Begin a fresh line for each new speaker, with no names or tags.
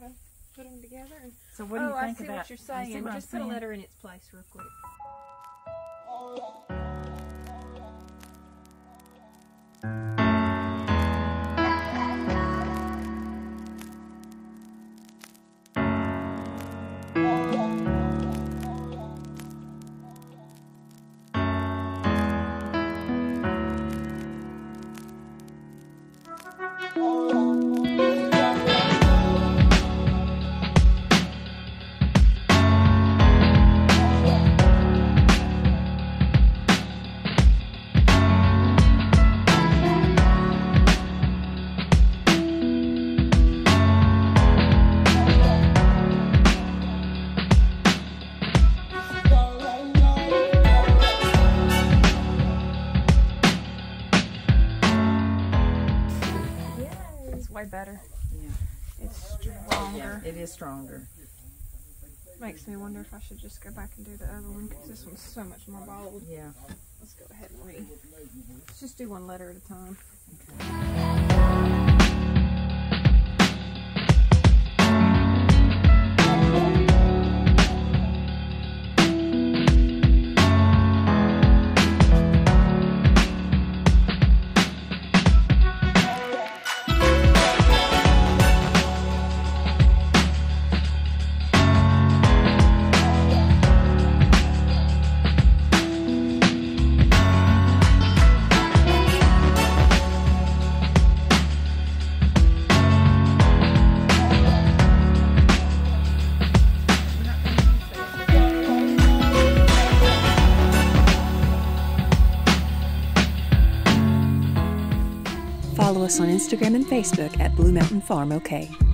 gotta put them together. And
So what do you
oh,
you
I see
about?
what you're
you
saying.
what I'm
Just put a letter in its place real quick. It's way better.
Yeah.
It's stronger.
It is stronger.
Makes me wonder if I should just go back and do the other one because this one's so much more bold.
Yeah.
Let's go ahead and read. Let's just do one letter at a time.
Follow us on Instagram and Facebook at Blue Mountain Farm OK.